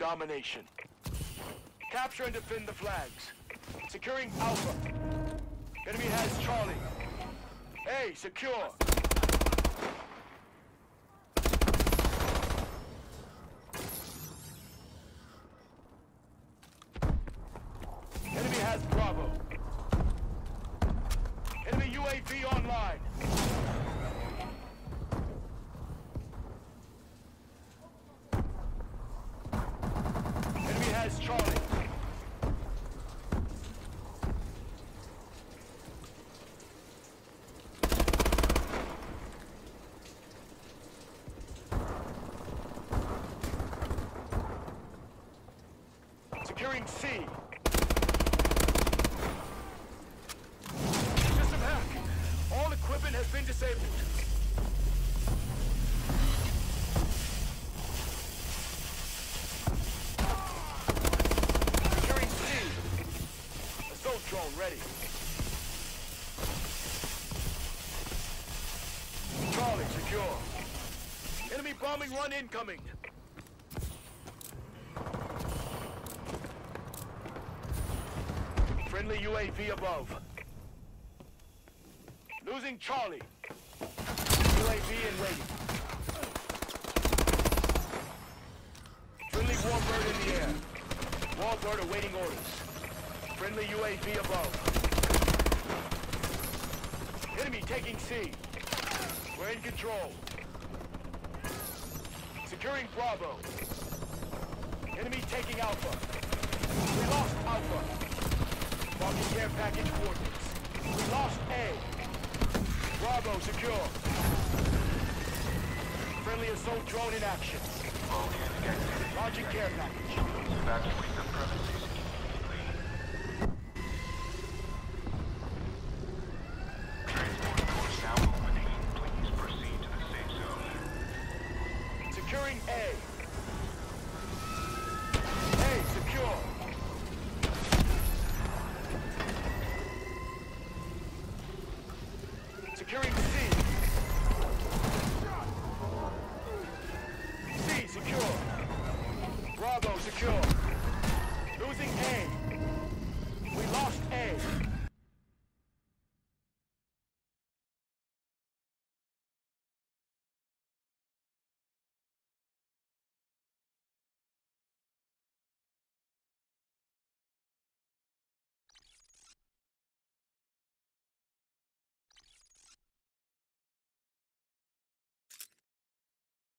domination. Capture and defend the flags. Securing Alpha. Enemy has Charlie. A, secure. Enemy has Bravo. Enemy UAV online. Enemy has Charlie. Securing C. System hack. All equipment has been disabled. Securing C. Assault drone ready. Charlie secure. Enemy bombing run incoming. Friendly UAV above. Losing Charlie. UAV in waiting. Friendly Warbird in the air. Warbird awaiting orders. Friendly UAV above. Enemy taking C. We're in control. Securing Bravo. Enemy taking Alpha. We lost Alpha. Marking care package coordinates. We lost A. Bravo secure. Friendly assault drone in action. Launching care package. Evacuate the premises. Transport now opening. Please proceed to the safe zone. Securing A. Securing C. C secure. Bravo secure. Losing A. We lost A.